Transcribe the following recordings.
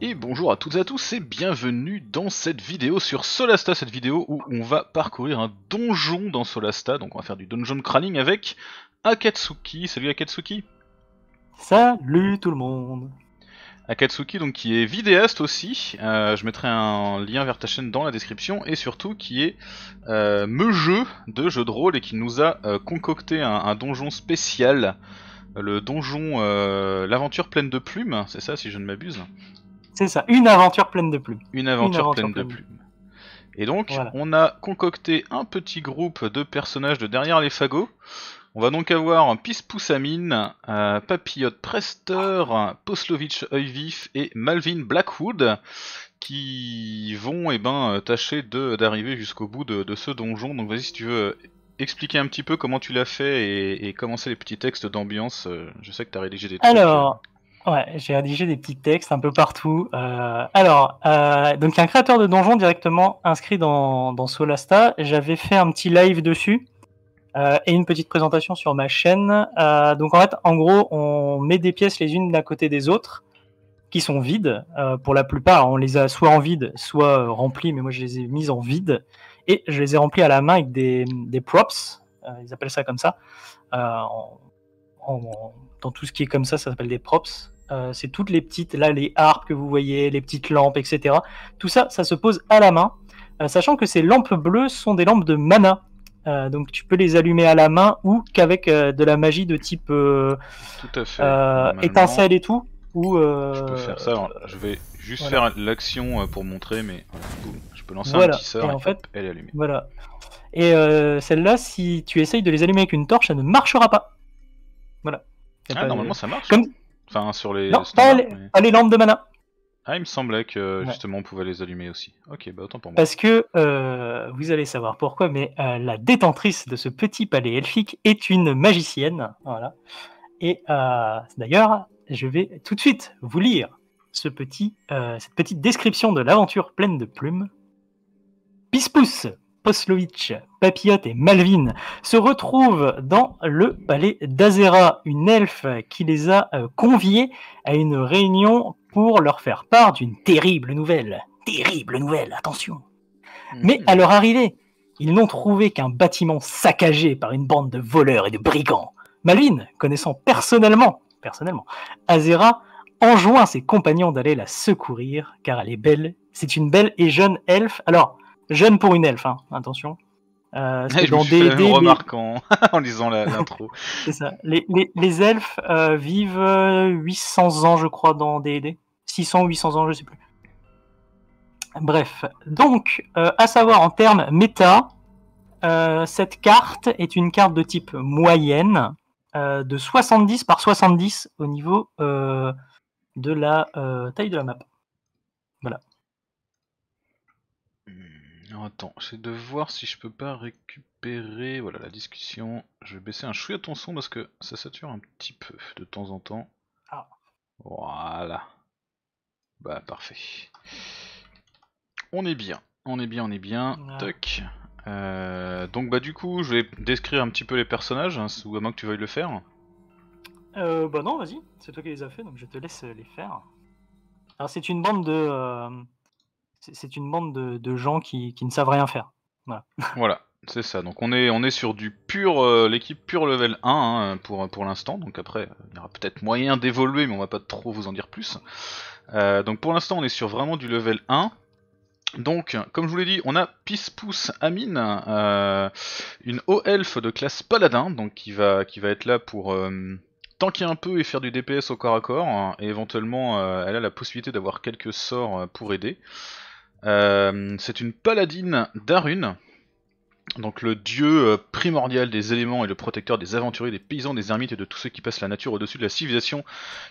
Et bonjour à toutes et à tous et bienvenue dans cette vidéo sur Solasta, cette vidéo où on va parcourir un donjon dans Solasta, donc on va faire du dungeon crawling avec Akatsuki. Salut Akatsuki. Salut tout le monde. Akatsuki donc qui est vidéaste aussi, euh, je mettrai un lien vers ta chaîne dans la description, et surtout qui est euh, meugeux de jeux de rôle et qui nous a euh, concocté un, un donjon spécial, le donjon euh, l'aventure pleine de plumes, c'est ça si je ne m'abuse C'est ça, une aventure pleine de plumes. Une aventure, aventure pleine de pleine de plumes. Et donc, Voilà. on a concocté un petit groupe de personnages de derrière les fagots. On va donc avoir Pispoussamine, euh, Papillote Prester, Poslovitch Œil Vif et Malvin Blackwood qui vont eh ben, euh, tâcher de- d'arriver jusqu'au bout de, de ce donjon. Donc vas-y si tu veux euh, expliquer un petit peu comment tu l'as fait et, et commencer les petits textes d'ambiance. euh, Je sais que tu as rédigé des trucs. Alors, ouais, j'ai rédigé des petits textes un peu partout. Euh, alors, euh, donc il y a un créateur de donjon directement inscrit dans, Solasta. J'avais fait un petit live dessus euh, et une petite présentation sur ma chaîne. Euh, donc en fait, en gros, on met des pièces les unes d'un côté des autres qui sont vides. Euh, pour la plupart, on les a soit en vide, soit remplies, mais moi je les ai mises en vide. Et je les ai remplies à la main avec des, des props, euh, ils appellent ça comme ça. Dans tout ce qui est comme ça, ça s'appelle des props. Euh, c'est toutes les petites, là, les harpes que vous voyez, les petites lampes, etc. Tout ça, ça se pose à la main, euh, sachant que ces lampes bleues sont des lampes de mana. Euh, donc tu peux les allumer à la main ou qu'avec de la magie de type Tout à fait. étincelle et tout. Ou, Je peux faire ça. alors, je vais juste voilà. faire l'action pour montrer, mais boum, je peux lancer Voilà. un petit sort Et en fait- hop, elle est allumée. Voilà. Et celle-là, si tu essayes de les allumer avec une torche, ça ne marchera pas. Ah, normalement ça marche. Comme- Enfin, sur les Non, pas les, mais- pas les lampes de mana. Ah, il me semblait que Ouais. justement on pouvait les allumer aussi. Ok, bah autant pour moi. Parce que euh, vous allez savoir pourquoi, mais euh, la détentrice de ce petit palais elfique est une magicienne. Voilà. Et euh, d'ailleurs, je vais tout de suite vous lire ce petit, cette petite description de l'aventure pleine de plumes. Pispous, Poslovitch, Papillote et Malvin se retrouvent dans le palais d'Azera, une elfe qui les a euh, conviés à une réunion pour leur faire part d'une terrible nouvelle. Terrible nouvelle, attention. Mais Mhm. à leur arrivée, ils n'ont trouvé qu'un bâtiment saccagé par une bande de voleurs et de brigands. Malvin, connaissant personnellement, personnellement, Azera, enjoint ses compagnons d'aller la secourir, car elle est belle. C'est une belle et jeune elfe. Alors, jeune pour une elfe, hein, attention. Euh, me dans les- remarque en... en lisant l'intro. c'est ça. Les, les- les elfes euh, vivent euh, 800 ans, je crois, dans D&D. 600 ou 800 ans, je sais plus. Bref, donc, euh, à savoir en termes méta, euh, cette carte est une carte de type moyenne, euh, de 70 par 70 au niveau euh, de la euh, taille de la map. Hmm, alors, attends, j'essaie de voir si je peux pas récupérer. Voilà la discussion. Je vais baisser un chouïa ton son parce que ça sature un petit peu de temps en temps. Ah. Voilà. Bah parfait. On est bien, on est bien, on est bien. Toc. Euh, donc bah du coup, je vais décrire un petit peu les personnages, hein, ou à moins que tu veuilles le faire. Euh, bah non, vas-y, c'est toi qui les as fait, donc je te laisse les faire. Alors c'est une bande de, euh, c'est une bande de, gens qui, ne savent rien faire. Voilà, c'est ça. Donc on est sur du pur euh, l'équipe pure level 1 hein, pour pour l'instant. Donc après il y aura peut-être moyen d'évoluer, mais on va pas trop vous en dire plus. Euh, donc pour l'instant on est sur vraiment du level 1. Donc, comme je vous l'ai dit, on a Pispous Amine, euh, une haut elfe de classe paladin, donc qui va être là pour tanker un peu et faire du DPS au corps à corps, et éventuellement elle a la possibilité d'avoir quelques sorts pour aider. Euh, c'est une paladine d'Arun, donc le dieu euh, primordial des éléments et le protecteur des aventuriers, des paysans, des ermites et de tous ceux qui passent la nature au-dessus de la civilisation.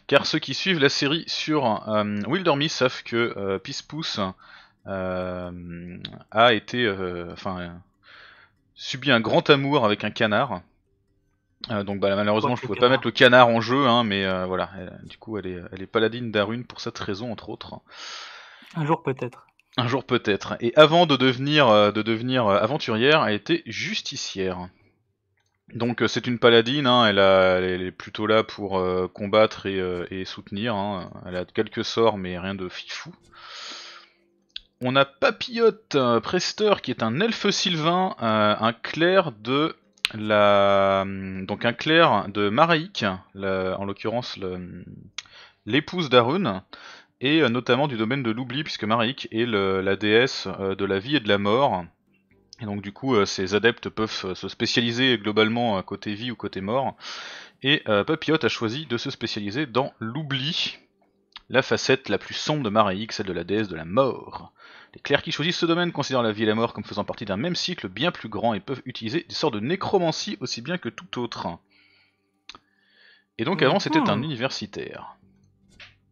Car ceux qui suivent la série sur euh, Wildermyth savent que euh, Pispous euh, a été, enfin, subi un grand amour avec un canard. Donc bah, malheureusement je pouvais le pas mettre le canard en jeu, hein, mais voilà, elle- du coup elle est, elle est paladine d'Arun pour cette raison entre autres. Un jour peut-être. Un jour peut-être. Et avant de devenir, euh, euh, aventurière, elle était justicière. Donc euh, c'est une paladine, hein, elle, est plutôt là pour combattre et, soutenir. hein. Elle a quelques sorts, mais rien de fifou. On a Papillote Prester, qui est un elfe sylvain, un clerc de la, donc un clerc de en l'occurrence l'épouse d'Arun, et euh, notamment du domaine de l'oubli, puisque Maraïk est le- la déesse euh, de la vie et de la mort. Et donc du coup, euh, ces adeptes peuvent euh, se spécialiser globalement euh, côté vie ou côté mort. Et euh, Papillote a choisi de se spécialiser dans l'oubli, la facette la plus sombre de Maraïk, celle de la déesse de la mort. Les clercs qui choisissent ce domaine considèrent la vie et la mort comme faisant partie d'un même cycle bien plus grand et peuvent utiliser des sorts de nécromancie aussi bien que tout autre. Et donc avant c'était un universitaire.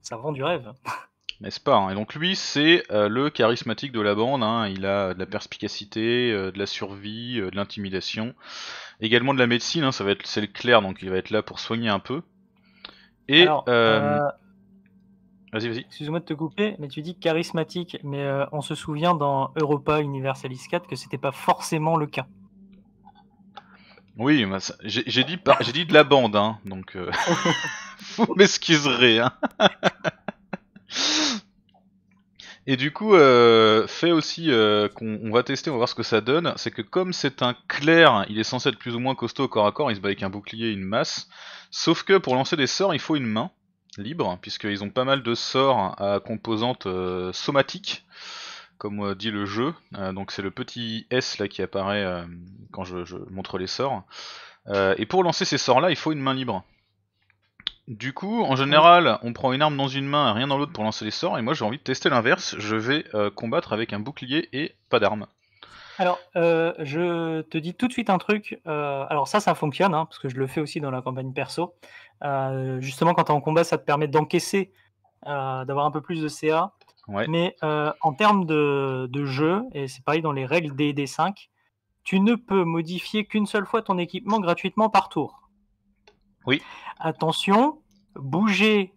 Ça vend du rêve. N'est-ce pas hein Et donc lui, c'est euh, le charismatique de la bande. hein. Il a de la perspicacité, euh, de la survie, euh, de l'intimidation, également de la médecine. hein. Ça va être, c'est le clerc, donc il va être là pour soigner un peu. Et vas-y, vas-y. excuse-moi de te couper, mais tu dis charismatique, mais on se souvient dans Europa Universalis 4 que c'était pas forcément le cas. Oui, bah, j'ai dit, par- dit de la bande. Donc vous m'excuserez. Hein. Et du coup, euh, fait aussi euh, qu'on on va tester, on va voir ce que ça donne, c'est que comme c'est un clair, il est censé être plus ou moins costaud au corps à corps, il se bat avec un bouclier une masse, sauf que pour lancer des sorts, il faut une main libre, puisqu'ils ont pas mal de sorts à composante euh, somatique, comme dit le jeu, donc c'est le petit S là qui apparaît quand je, montre les sorts. Et pour lancer ces sorts là, il faut une main libre. Du coup, en général, on prend une arme dans une main et rien dans l'autre pour lancer les sorts, et moi j'ai envie de tester l'inverse, je vais euh, combattre avec un bouclier et pas d'arme. Alors, euh, je te dis tout de suite un truc. euh, alors ça, ça fonctionne, hein, parce que je le fais aussi dans la campagne perso. Justement, quand tu es en combat, ça te permet d'encaisser, d'avoir un peu plus de CA. Ouais. Mais en termes de, de jeu, et c'est pareil dans les règles D&D 5, tu ne peux modifier qu'une seule fois ton équipement gratuitement par tour. Oui. Attention, bouger,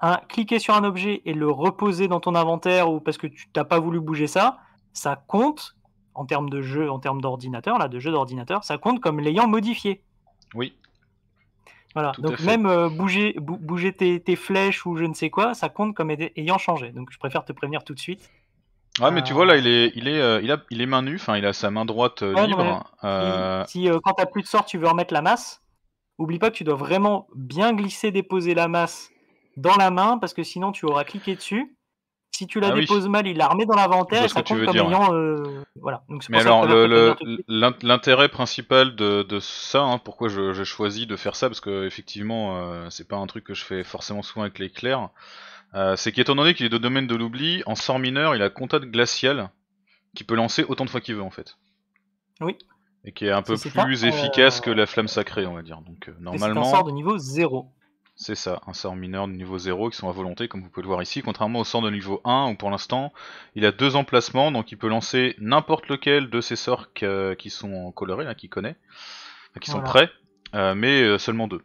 un, cliquer sur un objet et le reposer dans ton inventaire ou parce que tu n'as pas voulu bouger ça, ça compte en termes de jeu, en termes d'ordinateur, là, de jeu d'ordinateur, ça compte comme l'ayant modifié. Oui. Voilà. Tout Donc même euh, bouger, bou- bouger tes, tes flèches ou je ne sais quoi, ça compte comme ayant changé. Donc je préfère te prévenir tout de suite. Ah mais tu Euh, vois là il est il est euh, il a il est main nue, enfin il a sa main droite Ouais, libre. Si, euh, si, quand tu plus de sort, tu veux remettre la masse, oublie pas que tu dois vraiment bien glisser, déposer la masse dans la main parce que sinon tu auras cliqué dessus. Si tu la Ah oui. déposes mal, il la remet dans l'inventaire et ça compte comme dire, ayant. euh, Voilà. Donc Mais alors l'intérêt principal de, de ça, hein, pourquoi j'ai choisi de faire ça, parce que effectivement euh, c'est pas un truc que je fais forcément souvent avec les clairs, euh, c'est qu'étant donné qu'il est de domaine de l'oubli, en sort mineur il a contact glacial qui peut lancer autant de fois qu'il veut en fait. Oui. Et qui est un peu plus euh, efficace que la flamme sacrée on va dire. Donc euh, Et C'est un normalement sort de niveau 0. c'est ça, un sort mineur de niveau 0 qui sont à volonté, comme vous pouvez le voir ici, contrairement au sort de niveau 1 où pour l'instant il a deux emplacements, donc il peut lancer n'importe lequel de ces sorts qui sont colorés, là, qu'il connaît, qui sont prêts, euh, mais euh, seulement deux.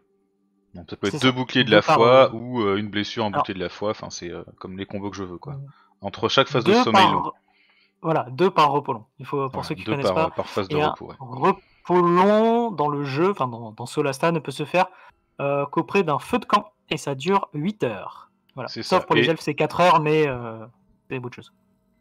Donc ça peut être deux ça. boucliers de Deux la foi euh, ou euh, une blessure, un bouclier de la foi, enfin c'est euh, comme les combos que je veux quoi. Entre chaque phase de sommeil par... Voilà, deux par repos long. Il faut, pour Voilà, ceux qui deux connaissent par, pas, par phase de et repos. ouais. repos long dans le jeu, enfin dans, dans Solasta, ne peut se faire euh, qu'auprès d'un feu de camp et ça dure 8 heures. Voilà. C'est Sauf ça. pour les elfes, c'est 4 heures, mais euh, c'est beaucoup de choses.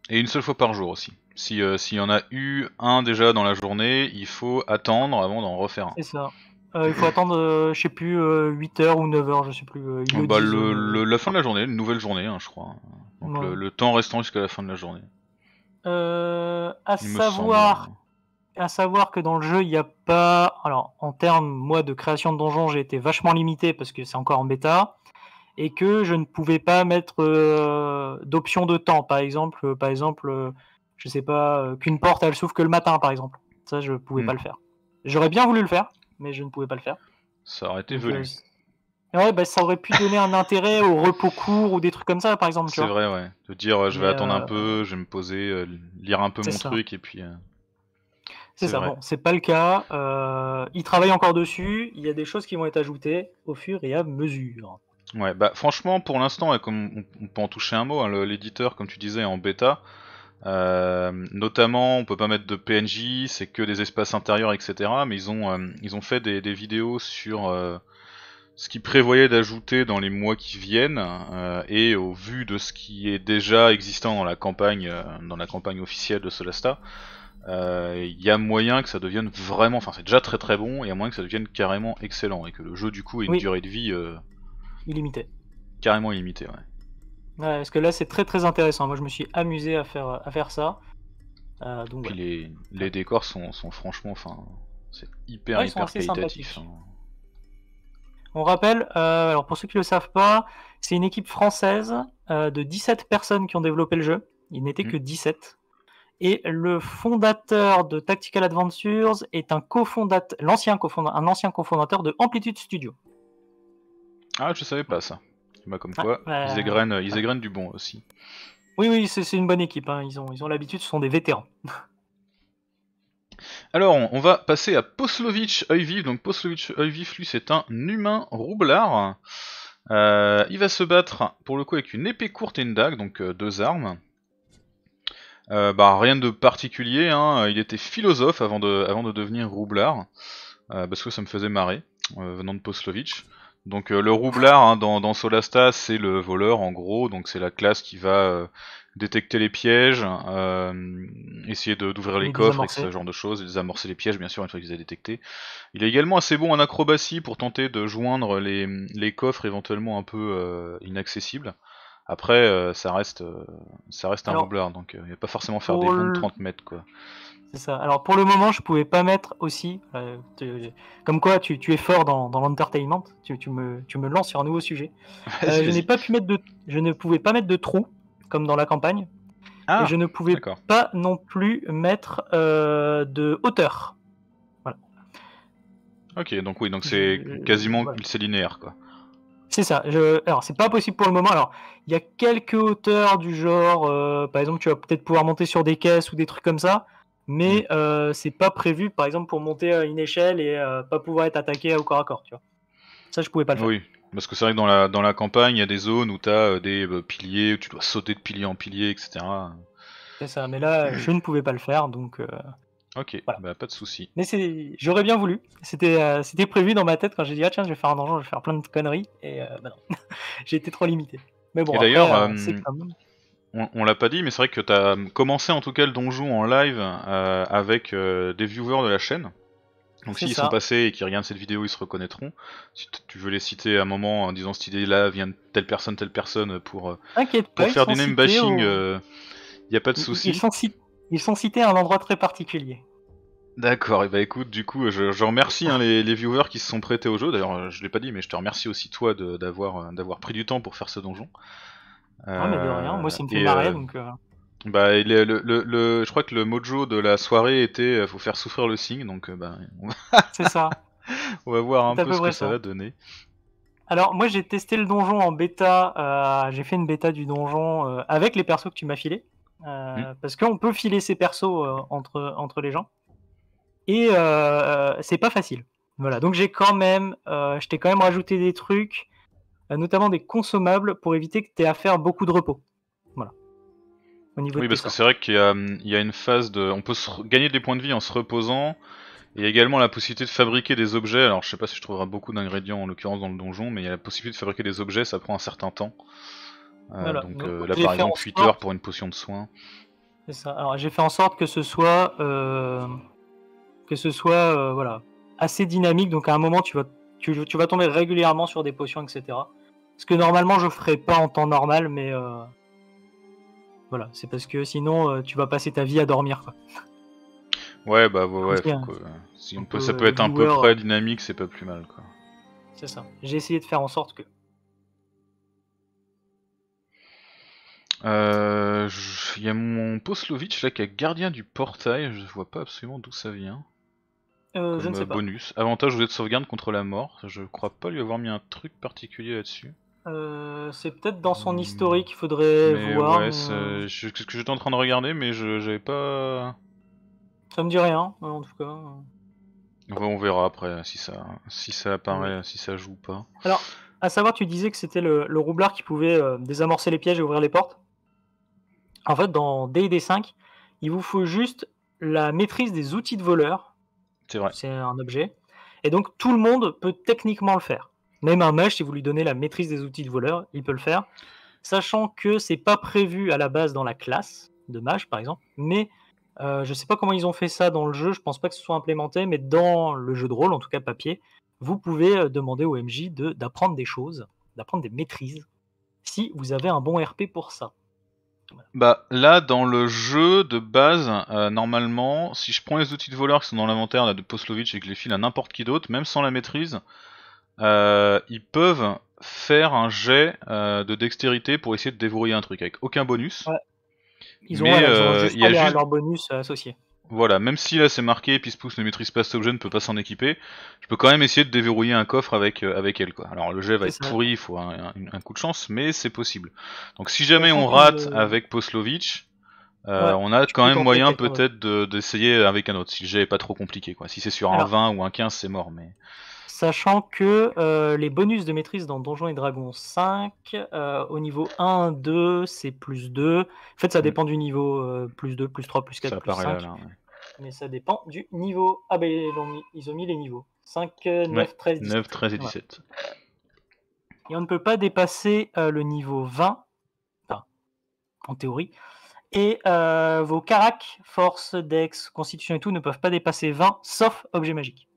Et une seule fois par jour aussi. Si euh, s'il y en a eu un déjà dans la journée, il faut attendre avant d'en refaire un. C'est ça. Euh, il faut attendre, euh, je sais plus, euh, 8 heures ou 9 heures, je sais plus. euh, le bah, disent, le, euh, le- la fin de la journée, une nouvelle journée, hein, je crois. Donc Ouais. le temps restant jusqu'à la fin de la journée. Euh, à Il savoir semble. à savoir que dans le jeu, il n'y a pas. Alors, en termes, moi, de création de donjons, j'ai été vachement limité parce que c'est encore en bêta. Et que je ne pouvais pas mettre euh, d'option de temps. Par exemple, euh, par exemple euh, je sais pas, qu'une porte, elle s'ouvre que le matin, par exemple. Ça, je pouvais Hmm. pas le faire. J'aurais bien voulu le faire, mais je ne pouvais pas le faire. Ça aurait été velu. Ouais, bah, ça aurait pu donner un intérêt au repos court ou des trucs comme ça, par exemple. C'est vrai, ouais. De dire euh, je vais Mais, attendre un euh, peu, je vais me poser, euh, lire un peu mon ça. truc et puis. C'est ça, vrai. bon, c'est pas le cas. Euh, ils travaillent encore dessus. Il y a des choses qui vont être ajoutées au fur et à mesure. Ouais, bah franchement, pour l'instant, et comme on, peut en toucher un mot, hein, l'éditeur, comme tu disais, est en bêta. Euh, notamment, on peut pas mettre de PNJ, c'est que des espaces intérieurs, etc. Mais ils ont, euh, ils ont fait des, des vidéos sur ce qu'ils prévoyaient d'ajouter dans les mois qui viennent, euh, et au vu de ce qui est déjà existant dans la campagne, euh, dans la campagne officielle de Solasta, euh, il y a moyen que ça devienne vraiment, enfin c'est déjà très très bon, et il y a moyen que ça devienne carrément excellent, et que le jeu du coup ait une Oui. durée de vie euh, Illimité. carrément illimitée. Ouais. Ouais, parce que là, c'est très très intéressant. Moi, je me suis amusé à faire, à faire ça. Euh, donc, Puis voilà. les, les décors sont, sont franchement, enfin, c'est hyper Ouais, ils sont hyper assez qualitatif. hein. On rappelle, euh, alors pour ceux qui ne le savent pas, c'est une équipe française euh, de 17 personnes qui ont développé le jeu. Il n'était que 17. Et le fondateur de Tactical Adventures est un cofondateur, l'ancien cofondateur, un ancien cofondateur de Amplitude Studio. Ah, je savais pas ça. Bah comme Ah, quoi, euh, ils égrènent, ils égrènent du bon aussi. Oui, oui, c'est une bonne équipe. hein. Ils ont, ils ont l'habitude, ce sont des vétérans. Alors, on, va passer à Poslovitch Œil Vif. Donc, Poslovitch Œil Vif, lui, c'est un humain roublard. Euh, il va se battre, pour le coup, avec une épée courte et une dague, donc euh, deux armes. Euh, bah, rien de particulier, hein. il était philosophe avant de, devenir roublard, parce que ça me faisait marrer, venant de Poslovitch. Donc le roublard hein, dans, Solasta c'est le voleur en gros, donc c'est la classe qui va détecter les pièges, euh, essayer d'ouvrir les, coffres ce genre de choses, et désamorcer les pièges bien sûr une fois qu'ils les détectés. Il est également assez bon en acrobatie pour tenter de joindre les, les coffres éventuellement un peu euh, inaccessibles. Après euh, ça reste ça reste un Alors, roublard, donc il va pas forcément faire des bonds de le- 30 mètres quoi. C'est ça. Alors pour le moment, je pouvais pas mettre aussi, euh, comme quoi tu, tu es fort dans, dans l'entertainment, tu, tu me, tu me lances sur un nouveau sujet. Euh, je n'ai pas pu mettre de, je ne pouvais pas mettre de trous comme dans la campagne, Ah, et je ne pouvais pas non plus mettre euh, de hauteur. Ok, donc oui, donc c'est quasiment voilà. c'est linéaire quoi. C'est ça. Je... Alors c'est pas possible pour le moment. Alors il y a quelques hauteurs du genre, euh, par exemple, tu vas peut-être pouvoir monter sur des caisses ou des trucs comme ça. Mais Mm. euh, c'est pas prévu, par exemple, pour monter à une échelle et euh, pas pouvoir être attaqué au corps à corps, tu vois. Ça, je pouvais pas le faire. Oui, parce que c'est vrai que dans la, dans la campagne, il y a des zones où tu as des euh, piliers, où tu dois sauter de pilier en pilier, etc. C'est ça, mais là, je ne pouvais pas le faire, donc. euh, Ok, Voilà. bah pas de souci. Mais c'est, j'aurais bien voulu. C'était, euh, c'était prévu dans ma tête quand j'ai dit ah tiens, je vais faire un donjon, je vais faire plein de conneries, et euh, bah non, j'ai été trop limité. Mais bon, d'ailleurs, euh, euh, c'est comme. On, on l'a pas dit, mais c'est vrai que tu as commencé en tout cas le donjon en live euh, avec euh, des viewers de la chaîne. Donc s'ils sont passés et qu'ils regardent cette vidéo, ils se reconnaîtront. Si tu veux les citer à un moment en disant cette idée-là vient de telle personne, telle personne pour, euh, pas, faire du name bashing, au- il y a pas de souci. Ils sont, ci- ils sont cités à un endroit très particulier. D'accord, et bah écoute, du coup, je, je remercie hein, les, les viewers qui se sont prêtés au jeu. D'ailleurs, euh, je l'ai pas dit, mais je te remercie aussi toi d'avoir euh, pris du temps pour faire ce donjon. Ah, mais de rien, moi ça me fait marrer, euh, donc. Bah, le, le, le- le- je crois que le mojo de la soirée était euh, faut faire souffrir le signe, donc euh, bah, on, va, C'est ça. on va voir un peu peu ce que ça ça. va donner. Alors moi j'ai testé le donjon en bêta, euh, j'ai fait une bêta du donjon avec les persos que tu m'as filés, euh, Mm. parce qu'on peut filer ces persos entre, entre les gens, et c'est pas facile. Voilà, donc j'ai quand même, je t'ai quand même rajouté des trucs, notamment des consommables pour éviter que tu aies à faire beaucoup de repos. Voilà. Au niveau Oui, parce que c'est vrai qu'il y, a, il y a une phase de. On peut se gagner des points de vie en se reposant. Et également la possibilité de fabriquer des objets. Alors, je sais pas si je trouverai beaucoup d'ingrédients en l'occurrence dans le donjon, mais il y a la possibilité de fabriquer des objets, ça prend un certain temps. Euh, Voilà. Donc Donc, euh, là, par exemple, 8 sorte- heures pour une potion de soin. C'est ça. Alors j'ai fait en sorte que ce soit euh, que ce soit euh, voilà assez dynamique. Donc à un moment tu vas tu, tu vas tomber régulièrement sur des potions etc. Ce que normalement je ferais pas en temps normal, mais euh, voilà c'est parce que sinon euh, tu vas passer ta vie à dormir. Quoi. Ouais, bah ouais, ouais, que- si on peut, ça peut euh, être un peu euh. dynamique, c'est pas plus mal quoi. C'est ça. J'ai essayé de faire en sorte que. Euh, Il y a mon Poslovitch là qui est gardien du portail, je vois pas absolument d'où ça vient. Euh, je Comme ne euh, sais pas. bonus. Avantage vous êtes sauvegarde contre la mort. Je crois pas lui avoir mis un truc particulier là-dessus. Euh, c'est peut-être dans son historique, il faudrait Mais voir. ouais, mais, c'est euh, ce que j'étais en train de regarder, mais je j'avais pas. Ça me dit rien, en tout cas. Ouais, on verra après si ça si ça apparaît, si ça joue ou pas. Alors, à savoir, tu disais que c'était le, le roublard qui pouvait euh, désamorcer les pièges et ouvrir les portes. En fait, dans D&D 5, il vous faut juste la maîtrise des outils de voleur. C'est vrai. C'est un objet. Et donc, tout le monde peut techniquement le faire. Même un mage, si vous lui donnez la maîtrise des outils de voleur, il peut le faire. Sachant que c'est pas prévu à la base dans la classe de mage, par exemple. Mais euh, je sais pas comment ils ont fait ça dans le jeu. Je pense pas que ce soit implémenté. Mais dans le jeu de rôle, en tout cas papier, vous pouvez euh, demander au MJ d'apprendre des choses, d'apprendre des maîtrises, si vous avez un bon RP pour ça. Bah là, dans le jeu de base, euh, normalement, si je prends les outils de voleur qui sont dans l'inventaire de Poslovitch et que je les file à n'importe qui d'autre, même sans la maîtrise, euh, ils peuvent faire un jet euh, de dextérité pour essayer de déverrouiller un truc avec aucun bonus. Ouais. Ils ont, Mais, euh, juste il y a juste- leur bonus associé. Voilà, même si là c'est marqué, Pispousse ne maîtrise pas cet objet, ne peut pas s'en équiper, je peux quand même essayer de déverrouiller un coffre avec, euh, avec elle. quoi. Alors le jet va être ça. pourri, il faut un, un- un coup de chance, mais c'est possible. Donc si jamais on rate avec Poslovitch, euh, Ouais, on a quand même moyen peut-être de- d'essayer avec un autre, si le jet est pas trop compliqué. quoi. Si c'est sur un Alors- 20 ou un 15, c'est mort. mais Sachant que euh, les bonus de maîtrise dans Donjons et Dragons 5, euh, au niveau 1, 2, c'est plus 2. En fait, ça Mm. dépend du niveau plus 2, plus 3, plus 4, ça plus apparaît 5. là. là, ouais. Mais ça dépend du niveau. Ah, ben ils, l'ont mis- ils ont mis les niveaux. 5, euh, 9, Ouais, 13, 17. 9, 13 et Voilà. 17. Et on ne peut pas dépasser le niveau 20, enfin, en théorie. Et euh, vos caracs, force, dex, constitution et tout ne peuvent pas dépasser 20, sauf objet magique.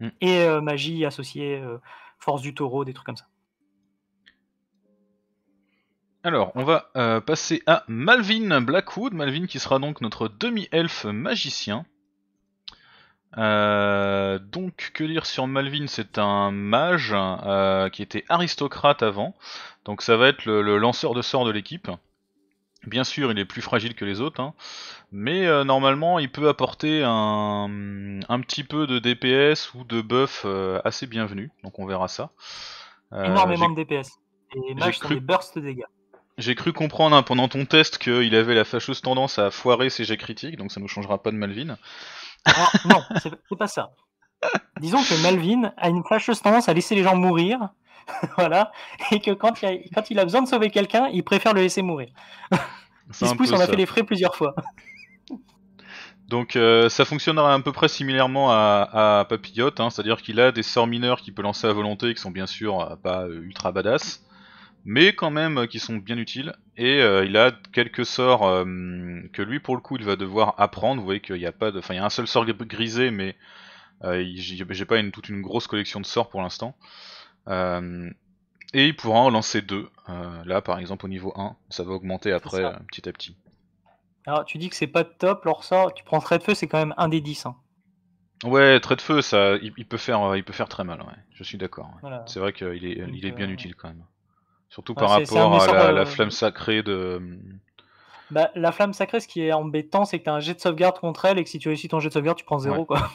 Mm. Et euh, magie associée, euh, force du taureau, des trucs comme ça. Alors, on va passer à Malvin Blackwood. Malvin qui sera donc notre demi-elfe magicien. Donc, que dire sur Malvin? C'est un mage qui était aristocrate avant. Donc, ça va être le, le lanceur de sorts de l'équipe. Bien sûr, il est plus fragile que les autres, hein. mais euh, normalement, il peut apporter un, un petit peu de DPS ou de buff euh, assez bienvenu. Donc, on verra ça. Euh, Énormément de DPS. Et les cru- des bursts de dégâts. j'ai cru comprendre hein, pendant ton test qu'il avait la fâcheuse tendance à foirer ses jets critiques, donc ça ne changera pas de Malvin. Alors, non, c'est c'est pas ça. Disons que Malvin a une fâcheuse tendance à laisser les gens mourir. voilà. Et que quand il, a, quand il a besoin de sauver quelqu'un, il préfère le laisser mourir. Peu en a fait les frais plusieurs fois. Donc euh, ça fonctionnera à peu près similairement à, à Papillote, hein, c'est-à-dire qu'il a des sorts mineurs qu'il peut lancer à volonté, qui sont bien sûr euh, pas ultra badass, mais quand même euh, qui sont bien utiles. Et euh, il a quelques sorts euh, que lui pour le coup il va devoir apprendre. Vous voyez qu'il n'y a pas de, enfin il y a un seul sort grisé, mais j'ai j'ai pas une, toute une grosse collection de sorts pour l'instant. Euh, et il pourra en lancer deux. Euh, là par exemple au niveau 1, ça va augmenter après euh, petit à petit. Alors, tu dis que c'est pas top, leur sort. Tu prends trait de feu, c'est quand même un des 10. hein. Ouais, trait de feu, ça, il, il peut faire, il peut faire très mal. Ouais. Je suis d'accord. ouais. Voilà. C'est vrai qu'il est, il est bien euh, utile quand même. Surtout ouais, par rapport à la, flamme sacrée de. Bah, la flamme sacrée, ce qui est embêtant, c'est que tu as un jet de sauvegarde contre elle et que si tu réussis ton jet de sauvegarde, tu prends zéro. Ouais. Quoi.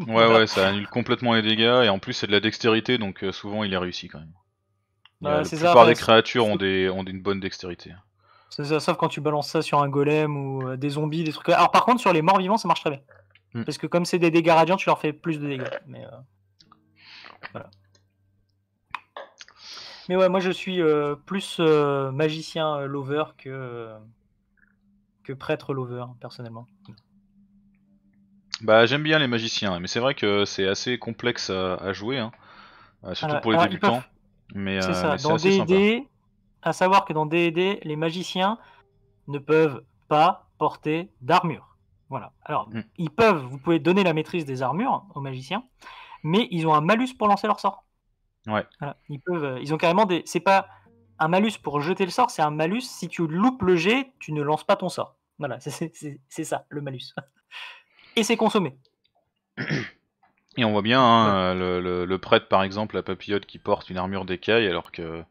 Ouais, ouais, ça annule complètement les dégâts et en plus c'est de la dextérité donc euh, souvent il est réussi quand même. La c'est plupart des créatures ont, des, ont une bonne dextérité. C'est ça, sauf quand tu balances ça sur un golem ou euh, des zombies, des trucs. Alors, par contre, sur les morts vivants, ça marche très bien. Hmm. Parce que comme c'est des dégâts radiants, tu leur fais plus de dégâts. Mais, euh, voilà. Mais ouais, moi je suis plus magicien lover que, que prêtre lover, personnellement. Bah j'aime bien les magiciens, mais c'est vrai que c'est assez complexe à, à jouer, hein. Euh, surtout pour les Alors, débutants. peuvent- Mais, C'est euh, ça. mais Dans assez sympa. D&D, à savoir que dans D&D, les magiciens ne peuvent pas porter d'armure. Voilà. Alors, Mm. ils peuvent, vous pouvez donner la maîtrise des armures aux magiciens, mais ils ont un malus pour lancer leur sort. Ouais. Voilà. Ils peuvent, euh, ils ont carrément des. C'est pas un malus pour jeter le sort, c'est un malus si tu loupes le jet, tu ne lances pas ton sort. Voilà, c'est ça le malus. Et c'est consommé. Et on voit bien hein, le, le- le prêtre par exemple, la papillote qui porte une armure d'écaille alors que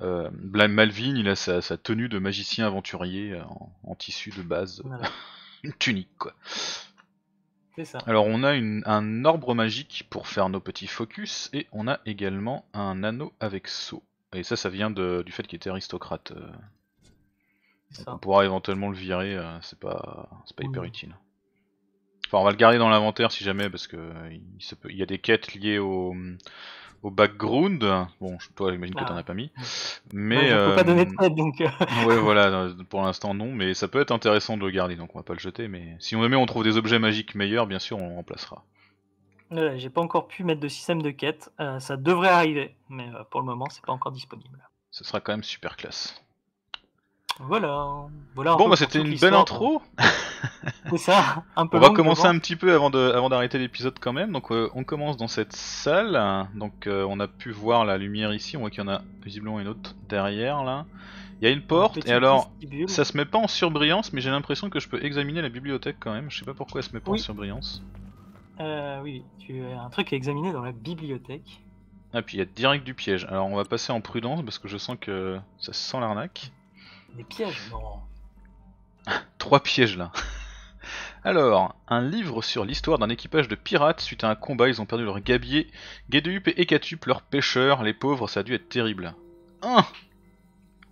euh, Malvin il a sa, sa tenue de magicien aventurier euh, en, en tissu de base, Voilà. une tunique quoi. C'est ça. Alors on a une- un orbre magique pour faire nos petits focus et on a également un anneau avec sceau. Et ça ça vient de- du fait qu'il était aristocrate. euh. Donc on pourra éventuellement le virer, euh, c'est pas, pas hyper Oui. utile. Enfin, on va le garder dans l'inventaire si jamais, parce que euh, il, se peut- il y a des quêtes liées au, au background. Bon, je- toi, j'imagine que Ah. t'en as pas mis. Ouais, Mais je peux pas euh, donner de tête, donc. euh, ouais, voilà, euh, pour l'instant non, mais ça peut être intéressant de le garder, donc on va pas le jeter. Mais si on jamais on trouve des objets magiques meilleurs, bien sûr, on le remplacera. voilà, J'ai pas encore pu mettre de système de quête. Euh, ça devrait arriver, mais euh, pour le moment, c'est pas encore disponible. Ce sera quand même super classe. Voilà. voilà Bon, bah c'était une belle intro. C'est ça, un peu On va commencer un petit peu avant de avant d'arrêter l'épisode quand même. Donc euh, on commence dans cette salle. Donc euh, on a pu voir la lumière ici. On voit qu'il y en a visiblement une autre derrière là. Il y a une porte et alors ça se met pas en surbrillance, mais j'ai l'impression que je peux examiner la bibliothèque quand même. Je sais pas pourquoi elle se met pas en surbrillance. Euh, oui, oui, tu as un truc à examiner dans la bibliothèque. Ah puis il y a direct du piège. Alors on va passer en prudence parce que je sens que ça sent l'arnaque. Des pièges Non. Trois pièges là. Alors, un livre sur l'histoire d'un équipage de pirates suite à un combat, ils ont perdu leur gabier, Guédup et Hécatup, leurs pêcheurs, les pauvres, ça a dû être terrible. Hein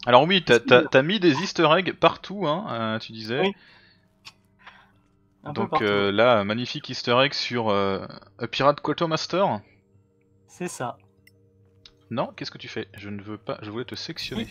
Alors oui, t'as- mis des easter eggs partout, hein, euh, tu disais. Oui. Donc euh, là, magnifique easter egg sur euh, A Pirate Quartermaster. C'est ça. Non, qu'est-ce que tu fais? Je ne veux pas, je voulais te sectionner.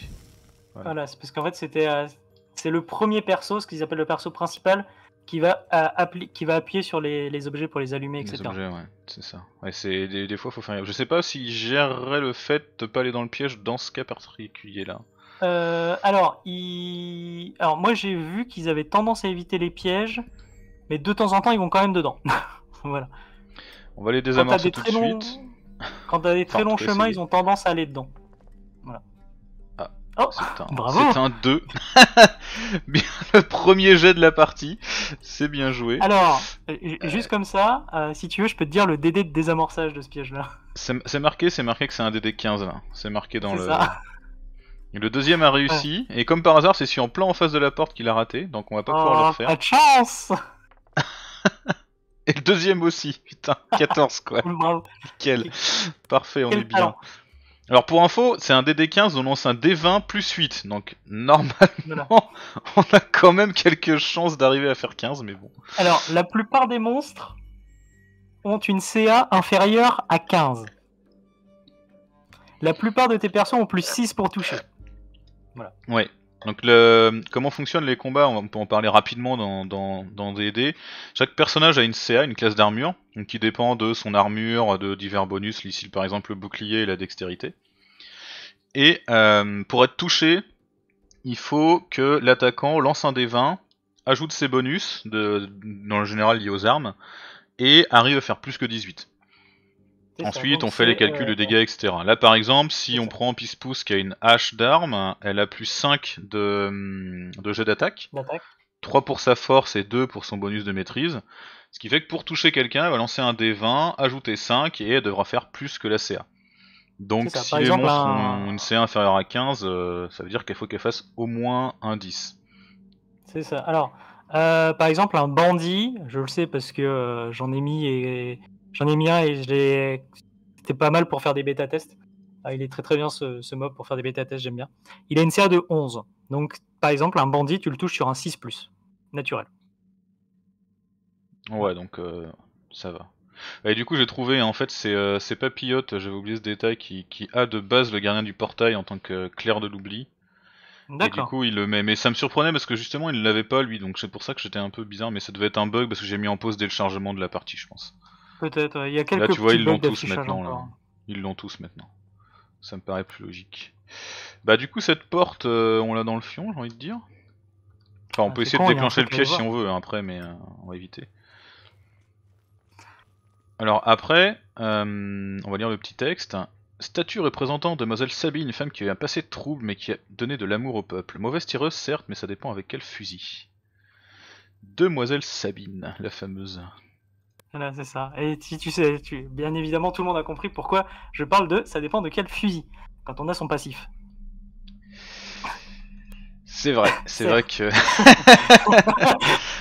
Voilà. Voilà, c'est parce qu'en fait, c'était. euh, c'est le premier perso, ce qu'ils appellent le perso principal, qui va, euh, appli- qui va appuyer sur les, les objets pour les allumer, Les etc. objets, ouais, c'est ça. Ouais, c'est des, des fois faut faire. Je sais pas si gérerait le fait de pas aller dans le piège dans ce cas particulier là. Euh, alors, il... alors, moi j'ai vu qu'ils avaient tendance à éviter les pièges, mais de temps en temps ils vont quand même dedans. voilà. On va les désamorcer tout très de longs, suite. quand t'as des très Enfin, longs chemins, essayer. ils ont tendance à aller dedans. Oh, C'est un, bravo. c'est un 2. bien le premier jet de la partie. C'est bien joué. alors, euh, ju- juste comme ça, euh, si tu veux, je peux te dire le DD de désamorçage de ce piège-là. C'est marqué, c'est marqué que c'est un DD15 là. C'est marqué dans le. ça. Le deuxième a réussi. Et comme par hasard, c'est sur en plein en face de la porte qu'il a raté. Donc on va pas pouvoir le Oh, refaire. pas de chance Et le deuxième aussi. Putain, 14 quoi. Bravo. Nickel. Parfait, on Quel est bien. talent. Alors pour info, c'est un DD15, on lance un D20 plus 8. Donc normalement, Voilà. on a quand même quelques chances d'arriver à faire 15, mais bon. Alors, la plupart des monstres ont une CA inférieure à 15. La plupart de tes persos ont plus 6 pour toucher. Ouais. Donc le... comment fonctionnent les combats? On peut en parler rapidement dans, dans, dans DD. Chaque personnage a une CA, une classe d'armure, qui dépend de son armure, de divers bonus, ici par exemple le bouclier et la dextérité. Et euh, pour être touché, il faut que l'attaquant lance un des 20, ajoute ses bonus, de, dans le général liés aux armes, et arrive à faire plus que 18. Ensuite, on fait les calculs de euh, dégâts, etc. Là, par exemple, si on prend Pispousse qui a une hache d'arme, elle a plus 5 de, hum, de jet d'attaque, d'attaque. 3 pour sa force et 2 pour son bonus de maîtrise. Ce qui fait que pour toucher quelqu'un, elle va lancer un D20, ajouter 5 et elle devra faire plus que la CA. Donc si Par les exemple, monstres un- ont une CA inférieure à 15, euh, ça veut dire qu'il faut qu'elle fasse au moins un 10. C'est ça. Alors, euh, par exemple, un bandit, je le sais parce que euh, j'en ai mis et j'en ai mis un et je. C'était pas mal pour faire des bêta tests. Ah, il est très très bien ce, ce mob pour faire des bêta tests, j'aime bien. Il a une CA de 11. Donc, par exemple, un bandit, tu le touches sur un 6 naturel. Ouais, donc euh, ça va. Et du coup, j'ai trouvé, en fait, c'est euh, Papillote, j'avais oublié ce détail, qui, qui a de base le gardien du portail en tant que clerc de l'oubli. Et du coup, il le met. Mais ça me surprenait parce que justement, il ne l'avait pas lui, donc c'est pour ça que j'étais un peu bizarre, mais ça devait être un bug parce que j'ai mis en pause dès le chargement de la partie, je pense. Peut-être. ouais. Il y a quelques Là, tu vois, ils l'ont tous maintenant. Là. Ils l'ont tous maintenant. Ça me paraît plus logique. Bah, du coup, cette porte, euh, on l'a dans le fion, j'ai envie de dire. Enfin, on Ah, peut essayer con, de déclencher le piège si on veut, hein, après, mais euh, on va éviter. Alors après, euh, on va lire le petit texte. Statue représentant Demoiselle Sabine, une femme qui a eu un passé trouble mais qui a donné de l'amour au peuple. Mauvaise tireuse certes, mais ça dépend avec quel fusil. Demoiselle Sabine, la fameuse. Voilà, c'est ça. Et si tu sais, tu... bien évidemment, tout le monde a compris pourquoi je parle de ça dépend de quel fusil quand on a son passif. C'est vrai, c'est vrai que.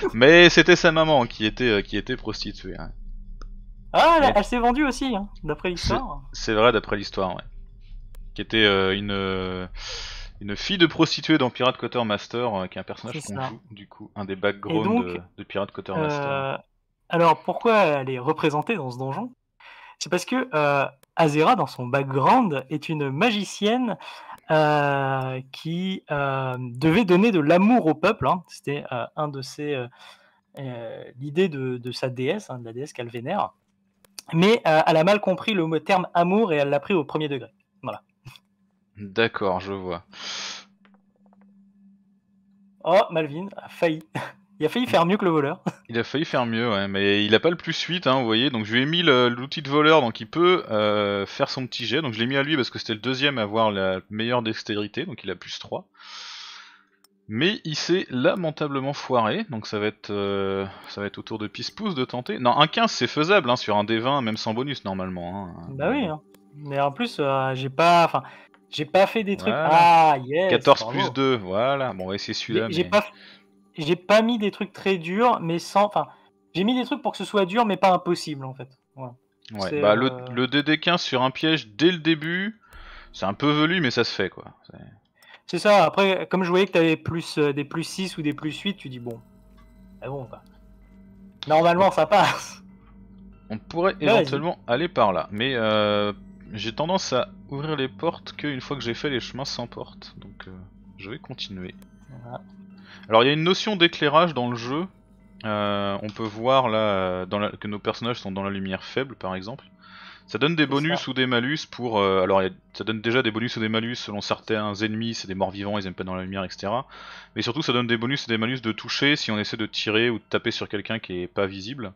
mais c'était sa maman qui était, euh, qui était prostituée. hein. Ah, elle, s'est vendue aussi, hein, d'après l'histoire. C'est vrai d'après l'histoire, ouais. Qui était euh, une, euh, une fille de prostituée dans Pirate Quartermaster, euh, qui est un personnage qu'on joue, du coup, un des backgrounds donc, de, de Pirate Quartermaster. Euh, alors, pourquoi elle est représentée dans ce donjon? C'est parce que euh, Azera, dans son background, est une magicienne euh, qui euh, devait donner de l'amour au peuple. hein. C'était un de ses l'idée de, de sa déesse, hein, de la déesse qu'elle vénère. Mais elle a mal compris le mot terme amour et elle l'a pris au premier degré. D'accord, je vois. Oh, Malvin a failli. Il a failli faire mieux que le voleur. Il a failli faire mieux, ouais, mais il a pas le plus 8, hein, vous voyez. Donc je lui ai mis l'outil de voleur, donc il peut euh, faire son petit jet. Donc je l'ai mis à lui parce que c'était le deuxième à avoir la meilleure dextérité, donc il a plus 3. Mais il s'est lamentablement foiré, donc ça va être euh, ça va être autour de Pispousse de tenter. Non, un 15 c'est faisable hein, sur un D20, même sans bonus normalement. hein. Bah oui. hein. Mais en plus, euh, j'ai pas, enfin, j'ai pas fait des trucs. Voilà. Ah yes. 14 bravo. plus 2, voilà. Bon, on va essayer celui-là. J'ai mais- pas, j'ai pas mis des trucs très durs, mais sans, enfin, j'ai mis des trucs pour que ce soit dur, mais pas impossible en fait. Voilà. Ouais, bah le, euh, le DD15 sur un piège dès le début, c'est un peu velu, mais ça se fait quoi. C'est- ça. Après, comme je voyais que t'avais plus euh, des plus 6 ou des plus 8, tu dis bon, c'est bon quoi. Normalement, ça passe. On pourrait éventuellement aller par là, mais euh, j'ai tendance à ouvrir les portes qu'une fois que j'ai fait les chemins sans porte, donc euh, je vais continuer. Voilà. Alors il y a une notion d'éclairage dans le jeu. Euh, on peut voir là dans la- que nos personnages sont dans la lumière faible par exemple. Ça donne des bonus ça. ou des malus pour. euh, alors a- ça donne déjà des bonus ou des malus selon certains ennemis, c'est des morts vivants, ils aiment pas dans la lumière, etc. Mais surtout ça donne des bonus et des malus de toucher si on essaie de tirer ou de taper sur quelqu'un qui est pas visible.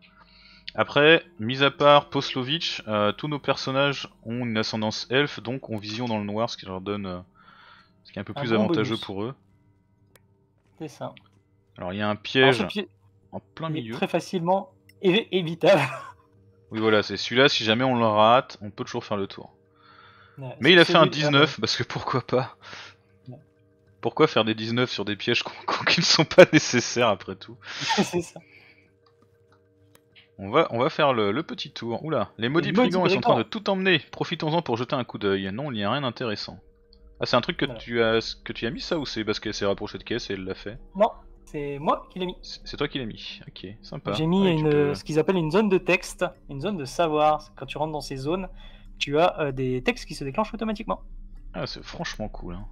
Après, mis à part Poslovitch, euh, tous nos personnages ont une ascendance elfe, donc ont vision dans le noir, ce qui leur donne. euh, ce qui est un peu Un plus bon avantageux bonus. pour eux. C'est ça. Alors il y a un Alors, piège en plein milieu. très facilement évitable. Oui voilà, c'est celui-là, si jamais on le rate, on peut toujours faire le tour. Ouais, Mais il a fait un celui- 19, parce que pourquoi pas? Ouais. Pourquoi faire des 19 sur des pièges qui ne sont pas nécessaires après tout? C'est ça. On va, on va faire le, le petit tour. Oula, les maudits brigands, ils sont en train de tout emmener. Profitons-en pour jeter un coup d'œil. Non, il n'y a rien d'intéressant. Ah, c'est un truc que Voilà. tu as que tu as mis ça ou c'est parce qu'elle s'est rapprochée de caisse et elle l'a fait Non, c'est moi qui l'ai mis. C'est toi qui l'as mis. Ok, sympa. J'ai mis Ouais, une, peux- ce qu'ils appellent une zone de texte, une zone de savoir. Quand tu rentres dans ces zones, tu as euh, des textes qui se déclenchent automatiquement. Ah, c'est franchement cool. Hein.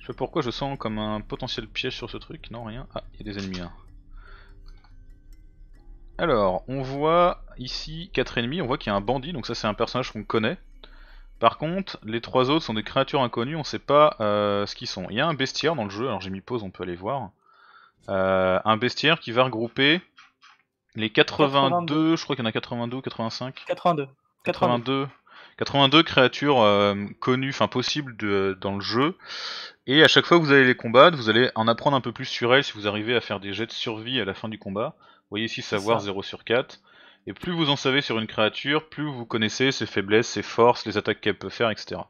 Je sais pas pourquoi je sens comme un potentiel piège sur ce truc. Non, rien. Ah, il y a des ennemis là. Alors, on voit ici 4 ennemis. On voit qu'il y a un bandit, donc ça c'est un personnage qu'on connaît. Par contre, les trois autres sont des créatures inconnues, on sait pas euh, ce qu'ils sont. Il y a un bestiaire dans le jeu, alors j'ai mis pause, on peut aller voir. Euh, un bestiaire qui va regrouper les 82, 82. je crois qu'il y en a 82 ou 85. 82. 82. 82, 82 créatures euh, connues, enfin possibles de- dans le jeu. Et à chaque fois que vous allez les combattre, vous allez en apprendre un peu plus sur elles si vous arrivez à faire des jets de survie à la fin du combat. Vous voyez ici savoir ça. 0 sur 4. Et plus vous en savez sur une créature, plus vous connaissez ses faiblesses, ses forces, les attaques qu'elle peut faire, etc.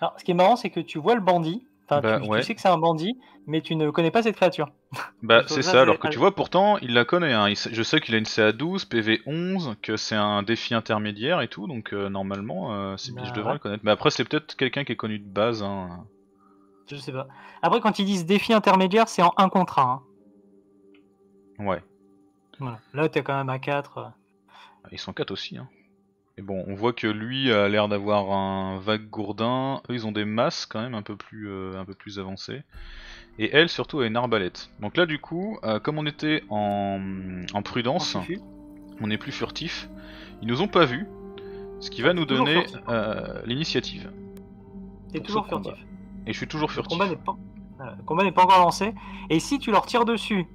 Alors, ce qui est marrant, c'est que tu vois le bandit. Enfin, Bah, tu, sais que c'est un bandit, mais tu ne connais pas cette créature. Bah c'est ça, alors que tu vois pourtant il la connaît, hein. Il je sais qu'il a une CA 12, PV 11, que c'est un défi intermédiaire et tout, donc euh, normalement euh, c'est- Bah, je devrais ouais. le connaître. Mais après c'est peut-être quelqu'un qui est connu de base. Hein. Je sais pas. Après, quand ils disent défi intermédiaire, c'est en 1 contre 1. Ouais. Voilà. Là, t'es quand même à 4. Ils sont 4 aussi. Hein. Et bon, on voit que lui a l'air d'avoir un vague gourdin. Eux, ils ont des masses quand même un peu plus, euh, un peu plus avancées. Et elle, surtout, a une arbalète. Donc là, du coup, euh, comme on était en, en prudence, on est plus furtif. Ils nous ont pas vus. Ce qui va nous donner euh, l'initiative. T'es toujours furtif. Et je suis toujours Le furtif. combat n'est pas... voilà, le combat n'est pas encore lancé. Et si tu leur tires dessus,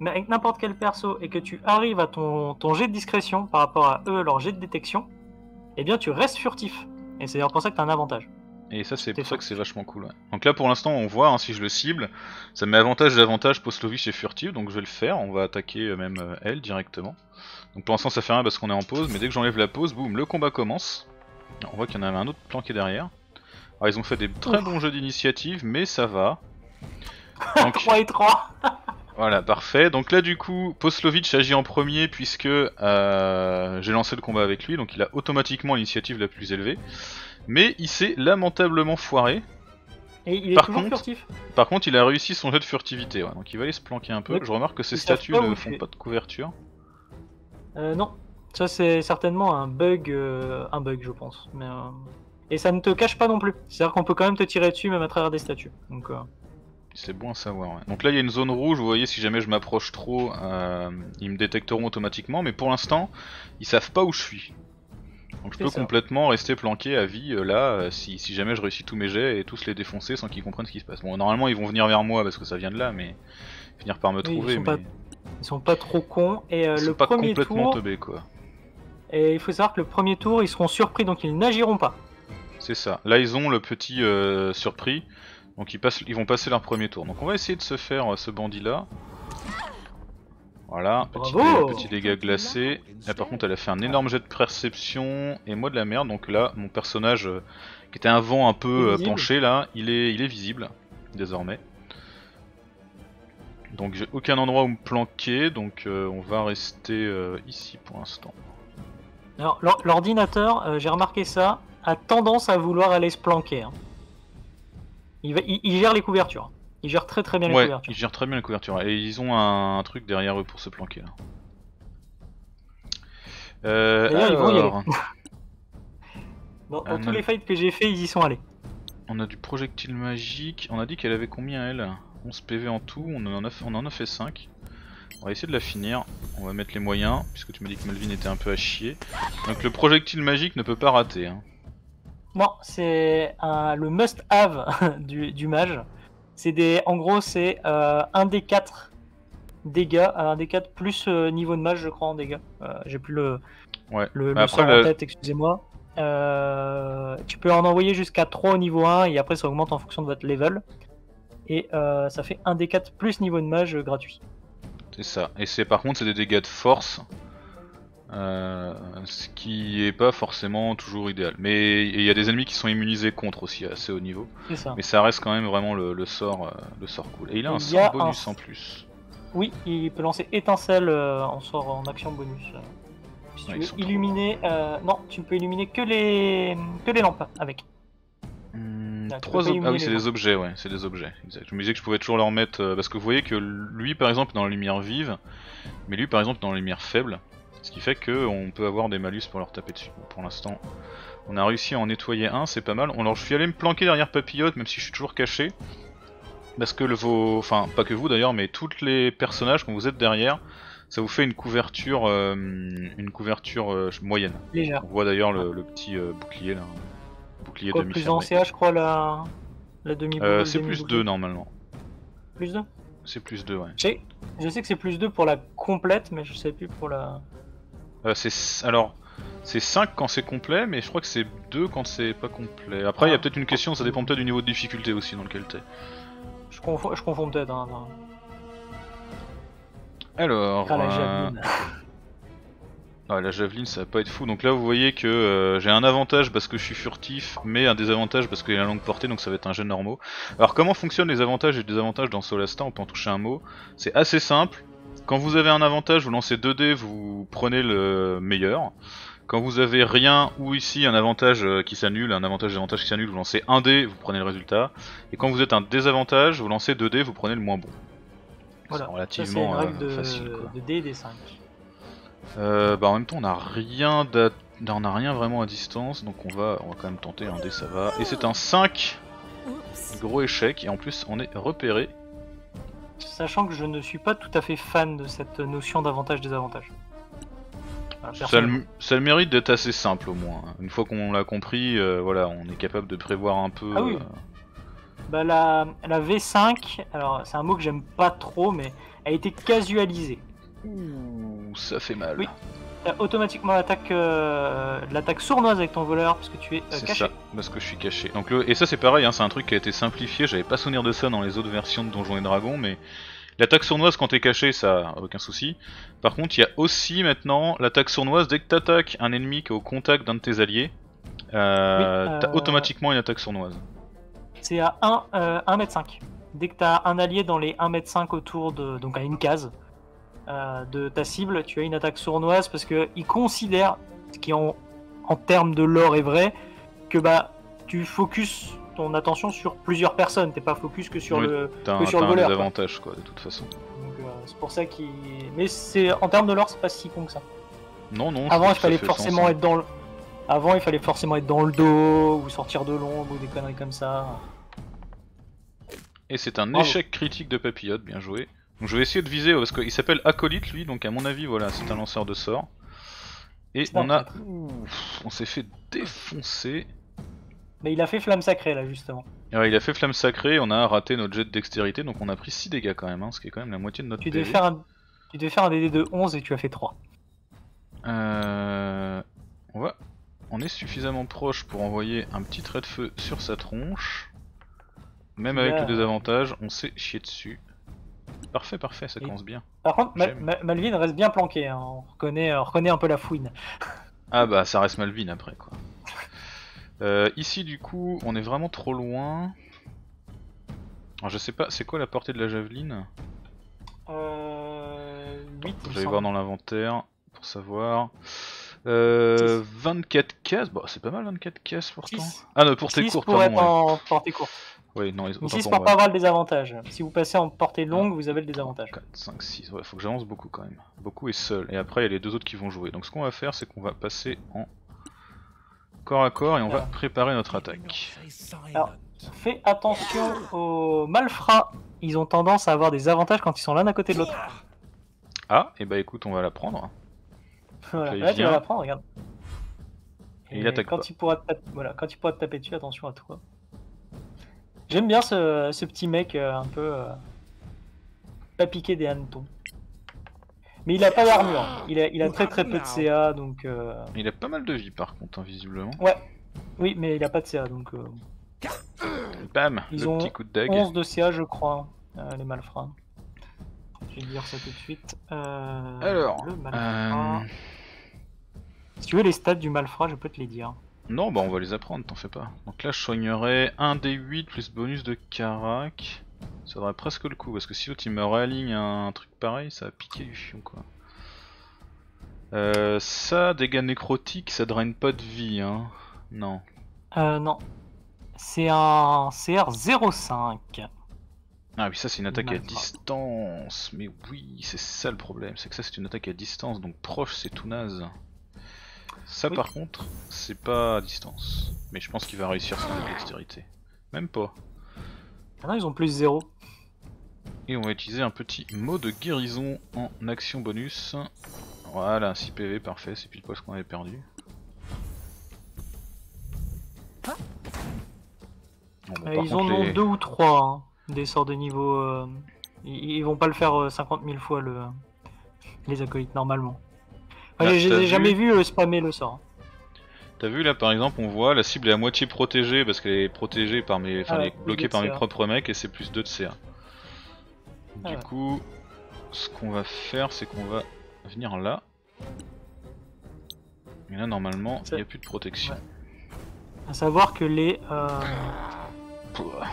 mais avec n'importe quel perso, et que tu arrives à ton, ton jet de discrétion par rapport à eux, leur jet de détection, eh bien tu restes furtif. Et c'est d'ailleurs pour ça que t'as un avantage. Et ça, c'est pour ça que c'est vachement cool. ouais. Donc là, pour l'instant, on voit, hein, si je le cible, ça me met avantage d'avantage Poslovich et furtif, donc je vais le faire. On va attaquer euh, même euh, elle directement. Donc pour l'instant, ça fait rien parce qu'on est en pause, mais dès que j'enlève la pause, boum, le combat commence. On voit qu'il y en avait un autre planqué derrière. Alors, ils ont fait des très Ouf. bons jeux d'initiative, mais ça va. Donc, 3 et 3 voilà, parfait. Donc là, du coup, Poslovitch agit en premier puisque euh, j'ai lancé le combat avec lui, donc il a automatiquement l'initiative la plus élevée. Mais il s'est lamentablement foiré. Et il est Par toujours contre- furtif? Par contre, il a réussi son jet de furtivité, ouais, donc il va aller se planquer un peu. Je remarque que ces statues ne font pas de couverture. Euh, non. Ça, c'est certainement un bug, euh, un bug, je pense. Mais, euh, Et ça ne te cache pas non plus. C'est-à-dire qu'on peut quand même te tirer dessus, même à travers des statues. Donc, C'est bon à savoir. ouais. Donc là, il y a une zone rouge. Vous voyez, si jamais je m'approche trop, euh, ils me détecteront automatiquement. Mais pour l'instant, ils savent pas où je suis. Donc je peux ça. complètement rester planqué à vie euh, là, euh, si, si jamais je réussis tous mes jets et tous les défoncer sans qu'ils comprennent ce qui se passe. Bon, normalement, ils vont venir vers moi parce que ça vient de là, mais finir par me Oui, ils trouver. sont mais pas ils sont pas trop cons. Et euh, ils le sont pas premier complètement tour, teubés, quoi. et il faut savoir que le premier tour, ils seront surpris, donc ils n'agiront pas. C'est ça. Là, ils ont le petit surpris. Donc ils, passent, ils vont passer leur premier tour. Donc on va essayer de se faire euh, ce bandit là. Voilà, petit, dé- petit dégât glacé. Là par contre elle a fait un énorme jet de perception et moi de la merde. Donc là mon personnage euh, qui était un vent un peu euh, penché là, il est, il est visible désormais. Donc j'ai aucun endroit où me planquer. Donc on va rester ici pour l'instant. Alors, l'or- l'ordinateur, j'ai remarqué ça, a tendance à vouloir aller se planquer. hein. Il, va- il- il gère les couvertures. Il gère très très bien les couvertures. ils gèrent très bien la couverture. Et ils ont un, un truc derrière eux pour se planquer là. Euh, D'ailleurs, ils vont y alors, Dans, dans tous les fights que j'ai fait, ils y sont allés. on a du projectile magique. On a dit qu'elle avait combien elle? 11 PV en tout. On en, a fait, on en a fait 5. On va essayer de la finir. On va mettre les moyens, puisque tu m'as dit que Melvin était un peu à chier. Donc le projectile magique ne peut pas rater. hein. Non, c'est un- le must-have du, du mage. C'est des, en gros, c'est euh, un des 4 dégâts, un des 4 plus euh, niveau de mage, je crois, en dégâts. Euh, j'ai plus le, Ouais. le, Bah le après, le- en tête, excusez-moi. Euh, tu peux en envoyer jusqu'à 3 au niveau 1 et après ça augmente en fonction de votre level. Et euh, ça fait un des 4 plus niveau de mage euh, gratuit. C'est ça. Et c'est par contre c'est des dégâts de force. Euh, ce qui est pas forcément toujours idéal. Mais il y a des ennemis qui sont immunisés contre aussi à assez haut niveau. Ça. Mais ça reste quand même vraiment le, le sort, euh, le sort cool. Et il a un Il y a sort bonus un- en plus. Oui, il peut lancer étincelle euh, en sort en action bonus. Si tu Ouais, veux illuminer, non, tu ne peux illuminer que les que les lampes avec. Hmm, trois ob- Ah oui, c'est des objets, ouais, c'est des objets. Exact. Je me disais que je pouvais toujours leur mettre. parce que vous voyez que lui, par exemple, est dans la lumière vive, mais lui, par exemple, est dans la lumière faible. Ce qui fait que on peut avoir des malus pour leur taper dessus. Bon, pour l'instant, on a réussi à en nettoyer un, c'est pas mal. On leur, je suis allé me planquer derrière Papillote, même si je suis toujours caché. Parce que le, vos. Enfin, pas que vous d'ailleurs, mais tous les personnages, quand vous êtes derrière, ça vous fait une couverture, euh, une couverture euh, moyenne. Légère. On voit d'ailleurs le, le petit euh, bouclier là. Bouclier Quoi, plus en CA, je crois, la, la demi c'est plus 2 normalement. Plus 2 C'est plus 2, ouais. je sais, je sais que c'est plus 2 pour la complète, mais je sais plus pour la. Euh, c'est alors c'est 5 quand c'est complet, mais je crois que c'est 2 quand c'est pas complet. Après, il y a Ah. peut-être une question, ça dépend peut-être du niveau de difficulté aussi dans lequel t'es. Je confonds, je confonds peut-être. Hein, non. Alors, Ah, la euh, javeline. ouais, la javeline, ça va pas être fou. Donc là, vous voyez que euh, j'ai un avantage parce que je suis furtif, mais un désavantage parce qu'il a la longue portée, donc ça va être un jet normaux. Alors, comment fonctionnent les avantages et les désavantages dans Solasta On peut en toucher un mot? C'est assez simple. Quand vous avez un avantage, vous lancez 2 dés, vous prenez le meilleur. Quand vous avez rien ou ici un avantage euh, qui s'annule, un avantage désavantage qui s'annule, vous lancez 1 dé, vous prenez le résultat. Et quand vous êtes un désavantage, vous lancez 2 dés, vous prenez le moins bon. Voilà. C'est Ça, c'est une relativement règle euh, de, facile quoi. de D et des 5. Euh, bah en même temps on a rien d'a- on a rien vraiment à distance donc on va on va quand même tenter un dé ça va et c'est un 5 gros échec et en plus on est repéré Sachant que je ne suis pas tout à fait fan de cette notion d'avantage-désavantage. Voilà, ça, le mérite d'être assez simple au moins une fois qu'on l'a compris euh, voilà on est capable de prévoir un peu Ah oui. euh, Bah, la, la V5, alors c'est un mot que j'aime pas trop, mais a été casualisée. ouh, ça fait mal Oui. T'as automatiquement l'attaque euh, l'attaque sournoise avec ton voleur parce que tu es euh, c'est caché. ça parce que je suis caché donc le, et ça c'est pareil hein, c'est un truc qui a été simplifié j'avais pas souvenir de ça dans les autres versions de Donjons et Dragons mais L'attaque sournoise quand t'es caché, ça, aucun souci. Par contre, il y a aussi maintenant l'attaque sournoise dès que t'attaques un ennemi qui est au contact d'un de tes alliés. Euh, Oui, T'as euh, automatiquement une attaque sournoise. C'est à 1, euh, 1m5. Dès que tu as un allié dans les 1m5 autour de. donc à une case euh, de ta cible, tu as une attaque sournoise parce qu'il considère, ce qui en, en termes de lore est vrai, que bah tu focus ton attention sur plusieurs personnes, t'es pas focus que sur Oui. le. Que sur le voleur, quoi. désavantage quoi, de toute façon. euh, c'est pour ça qu'il. Mais c'est en termes de lore, c'est pas si con que ça. Non, non. Avant, il fallait forcément sens, hein. être dans le. Avant, il fallait forcément être dans le dos, ou sortir de l'ombre, ou des conneries comme ça. Et c'est un échec critique de Papillote, bien joué. Donc je vais essayer de viser, parce qu'il s'appelle Acolyte lui, donc à mon avis, voilà, c'est un lanceur de sorts. Et on a. Ouf, on s'est fait défoncer. Mais il a fait flamme sacrée là, justement. Alors, il a fait flamme sacrée, on a raté notre jet de dextérité, donc on a pris 6 dégâts quand même, hein, ce qui est quand même la moitié de notre Tu devais PV. faire un, tu devais faire un DD de 11 et tu as fait 3. Euh... On va... On est suffisamment proche pour envoyer un petit trait de feu sur sa tronche. Même avec Là. le désavantage, on s'est chié dessus. Parfait, parfait, ça commence bien. Par contre, Ma- Malvin reste bien planqué, hein. on, reconnaît, on reconnaît un peu la fouine. Ah bah ça reste Malvin après quoi. Euh, ici du coup on est vraiment trop loin. Alors je sais pas, c'est quoi la portée de la javeline? Euh. 8, Faut que j'aille voir dans l'inventaire pour savoir. Euh, 24 cases, bah c'est pas mal 24 cases pourtant. Ah non pour tes 6 courtes, pour être pardon. ouais. en portée courte. Ouais, non, ils- Ou autant 6 pour pas avoir le désavantage. Si vous passez en portée longue, vous avez le désavantage. 4, 5, 6, ouais, faut que j'avance beaucoup quand même. Beaucoup et seul. Et après, il y a les deux autres qui vont jouer. Donc, ce qu'on va faire, c'est qu'on va passer en corps à corps et on va préparer notre attaque. Alors, fais attention aux malfrats. Ils ont tendance à avoir des avantages quand ils sont l'un à côté de l'autre. Ah, et bah écoute, on va la prendre. Voilà. Là, tu vas la prendre, regarde. Et il attaque quand pas. Il pourra te voilà, quand il pourra te taper dessus, attention à toi. J'aime bien ce, ce petit mec euh, un peu. euh, pas piqué des hannetons. Mais il a pas d'armure. Il a, il a très très peu de CA donc. euh, Il a pas mal de vie par contre, hein, visiblement. Ouais. Oui, mais il a pas de CA donc. euh, Bam Ils Le ont petit coup de dague. 11 de CA, je crois, les malfrats. Je vais dire ça tout de suite. Alors, le malfrat. Si tu veux les stats du malfrat, je peux te les dire. Non, bah on va les apprendre, t'en fais pas. Donc là, je soignerais 1 des 8 plus bonus de carac. Ça aurait presque le coup, parce que si l'autre il me réaligne un truc pareil, ça va piquer du fion quoi. Euh, ça, dégâts nécrotiques, ça draine pas de vie, hein. Non. Euh, non. C'est un CR 05. Ah oui, ça c'est une attaque à distance. Mais oui, c'est ça le problème, c'est que ça c'est une attaque à distance, donc proche c'est tout naze. Ça Oui. par contre, c'est pas à distance. Mais je pense qu'il va réussir de dextérité. Même pas. Maintenant, ils ont plus 0. Et on va utiliser un petit mot de guérison en action bonus. Voilà, 6 PV, parfait, c'est pile poil ce qu'on avait perdu. Bon, par Euh, ils en ont les- deux ou trois hein, des sorts de niveau. euh, Ils, ils vont pas le faire euh, 50 000 fois le... les acolytes normalement. Enfin, Bah, je t'as les ai vu jamais vus euh, spammer le sort. T'as vu là par exemple, on voit la cible est à moitié protégée parce qu'elle est protégée par mes. Enfin, Ah elle ouais, est bloquée par mes CA. propres mecs et c'est plus 2 de CA. Ah du ouais. coup, ce qu'on va faire, c'est qu'on va venir là. Et là, normalement, il Ça- n'y a plus de protection. À savoir que les, euh, Pouah.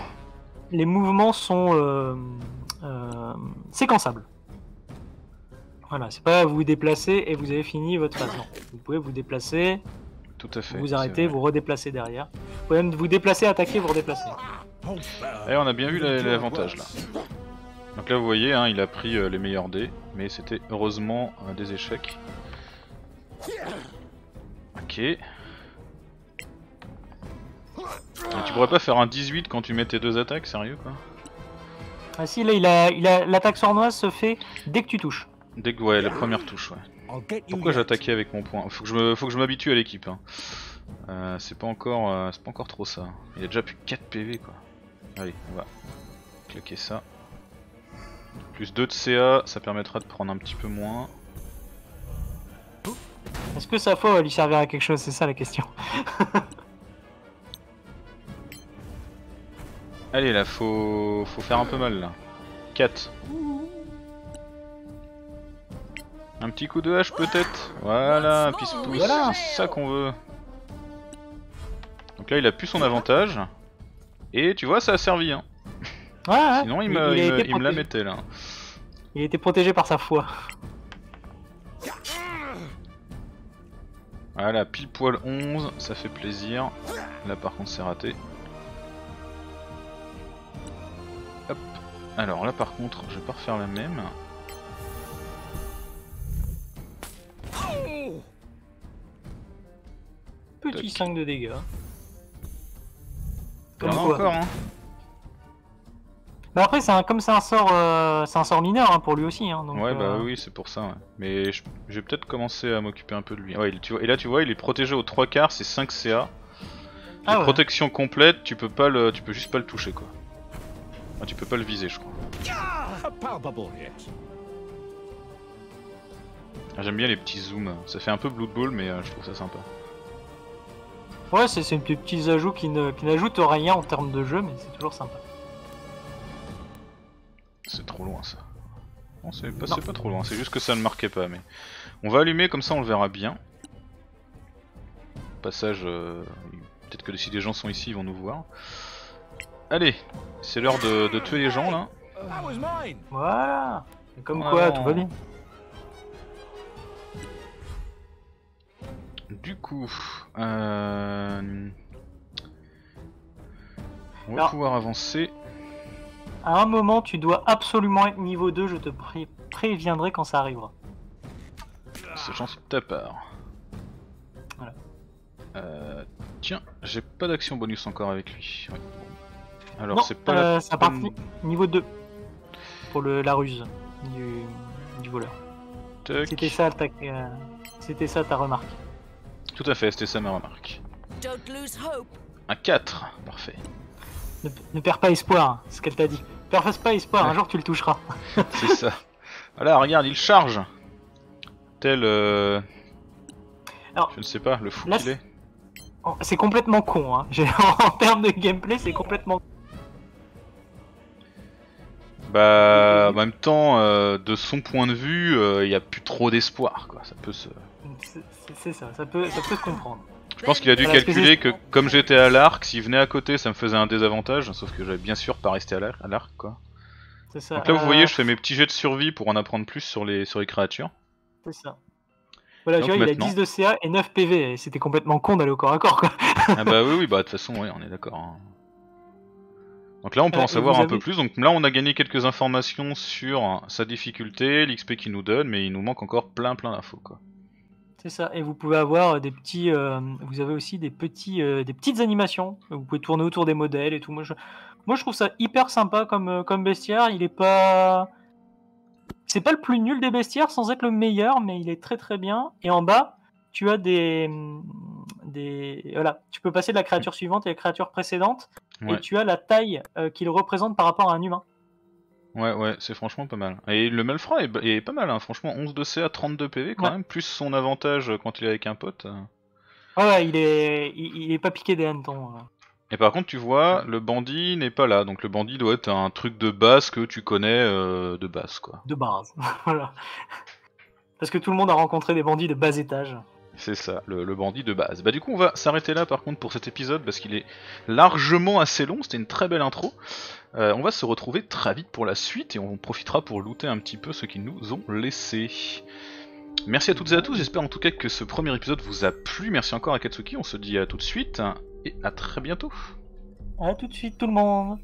les mouvements sont euh, euh, séquençables. Voilà, c'est pas vous vous déplacez et vous avez fini votre phase. Non, vous pouvez vous déplacer, Tout à fait. vous arrêtez, vous redéplacez derrière. Vous pouvez même vous déplacer, attaquer, vous redéplacer. Et on a bien vu la- l'avantage là. Donc là vous voyez, hein, il a pris euh, les meilleurs dés, mais c'était heureusement des échecs. Ok. Tu pourrais pas faire un 18 quand tu mets tes deux attaques, sérieux quoi? Ah si, là, il a, il a, l'attaque sournoise se fait dès que tu touches. Dès que ouais, la première touche, ouais. Pourquoi j'ai attaqué avec mon point Faut que je me, faut que je m'habitue à l'équipe. Hein. Euh, c'est pas encore, euh, c'est pas encore trop ça. Il a déjà plus que 4 PV quoi. Allez, on va claquer ça. Plus 2 de CA, ça permettra de prendre un petit peu moins. Est-ce que sa foi va lui servir à quelque chose? C'est ça la question. Allez là, faut, faut faire un peu mal là. 4. Un petit coup de hache peut-être Voilà, pisse pouce, Voilà. c'est ça qu'on veut. Donc là il a plus son avantage. Et tu vois ça a servi hein. Ouais, ouais. Sinon il il, me, il a il me- la mettait là. Il était protégé par sa foi. Voilà, pile poil 11, ça fait plaisir. Là par contre c'est raté. Hop. Alors là par contre, je vais pas refaire la même. Petit 5 de dégâts. En Comme quoi. encore, hein. Bah après, c'est un, comme c'est un sort, euh, c'est un sort mineur hein, pour lui aussi. Hein, donc, Ouais, bah euh, oui, c'est pour ça. ouais. Mais je, je vais peut-être commencer à m'occuper un peu de lui. Ouais, il- tu vois, et là, tu vois, il est protégé aux 3 quarts, c'est 5 CA. Ah ouais. protections complètes, tu peux pas le, tu peux juste pas le toucher, quoi. Ah, tu peux pas le viser, je crois. A palpable hit. Ah, J'aime bien les petits zooms. Ça fait un peu Blood Bowl, mais euh, je trouve ça sympa. Ouais, c'est c'est des petits ajouts qui ne- qui n'ajoutent rien en termes de jeu, mais c'est toujours sympa. C'est trop loin, ça. Non, c'est pas, pas trop loin. C'est juste que ça ne marquait pas, mais on va allumer comme ça, on le verra bien. Au Passage. euh, Peut-être que si des gens sont ici, ils vont nous voir. Allez, c'est l'heure de, de tuer les gens là. Voilà. Comme quoi, non. tout va bien. Du coup, euh... on va Alors- pouvoir avancer. À un moment, tu dois absolument être niveau 2, je te pré- préviendrai quand ça arrivera. C'est gentil de ta part. Voilà. Euh, tiens, j'ai pas d'action bonus encore avec lui. Ouais. Alors c'est pas euh, la ça peine- part niveau 2. Pour le, la ruse du, du voleur. C'était ça, ta, euh, c'était ça ta remarque. Tout à fait, c'était ça ma remarque. Don't lose hope. Un 4, parfait. Ne, ne perds pas espoir, hein, c'est ce qu'elle t'a dit. Ne perds pas espoir, un jour tu le toucheras. C'est ça. Voilà, regarde, il charge. Tel, euh... Alors, je ne sais pas, le fou qu'il est. C'est complètement con, hein. J'ai- en termes de gameplay, c'est complètement Bah, en même temps, euh, de son point de vue, euh, il y a plus trop d'espoir, quoi. Ça peut se... C'est ça, ça peut, ça peut se comprendre. Je pense qu'il a dû Voilà, ce que calculer que comme j'étais à l'arc, s'il venait à côté, ça me faisait un désavantage, sauf que j'avais bien sûr pas resté à l'arc, quoi. C'est ça. Donc là, vous euh, voyez, je fais mes petits jets de survie pour en apprendre plus sur les, sur les créatures. C'est ça. Voilà, Donc tu vois, il a maintenant- 10 de CA et 9 PV, et c'était complètement con d'aller au corps à corps, quoi. ah bah oui, oui, bah de toute façon, ouais, on est d'accord. hein. Donc là, on peut Euh, en savoir un peu plus. Donc là, on a gagné quelques informations sur sa difficulté, l'XP qu'il nous donne, mais il nous manque encore plein plein d'infos, quoi. C'est ça. Et vous pouvez avoir des petits. euh, vous avez aussi des petits, euh, des petites animations. Vous pouvez tourner autour des modèles et tout. Moi, je, moi, je trouve ça hyper sympa comme, euh, comme bestiaire. Il est pas. C'est pas le plus nul des bestiaires sans être le meilleur, mais il est très très bien. Et en bas, tu as des, des. Voilà. Tu peux passer de la créature suivante et la créature précédente. Ouais. Et tu as la taille euh, qu'il représente par rapport à un humain. Ouais, ouais, c'est franchement pas mal. Et le malfrat est, est pas mal, hein. franchement, 11 de CA, 32 PV quand Ouais. même, plus son avantage quand il est avec un pote. euh. Ouais, ouais, il est, il, il est pas piqué des hannetons. euh. Et par contre, tu vois, le bandit n'est pas là, donc le bandit doit être un truc de base que tu connais euh, de base, quoi. de base. voilà. Parce que tout le monde a rencontré des bandits de bas étage. C'est ça, le, bandit de base. Bah du coup, on va s'arrêter là par contre pour cet épisode parce qu'il est largement assez long. C'était une très belle intro. Euh, on va se retrouver très vite pour la suite et on profitera pour looter un petit peu ce qu'ils nous ont laissé. Merci à toutes et à tous. J'espère en tout cas que ce premier épisode vous a plu. Merci encore à Katsuki. On se dit à tout de suite et à très bientôt. À tout de suite tout le monde.